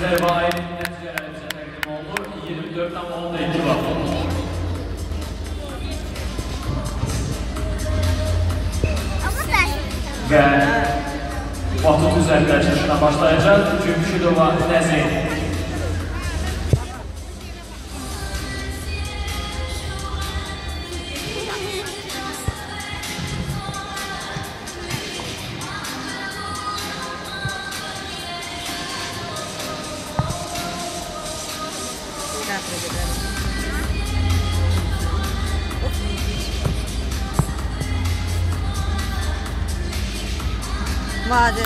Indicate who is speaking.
Speaker 1: Rezervə aid nəticələri bizə təqdim olunur. 24,2 bal.
Speaker 2: Ama ben.
Speaker 1: Və batut üzərində çəkişinə başlayacaq. Cümşidova Nəzrin.
Speaker 3: Vade.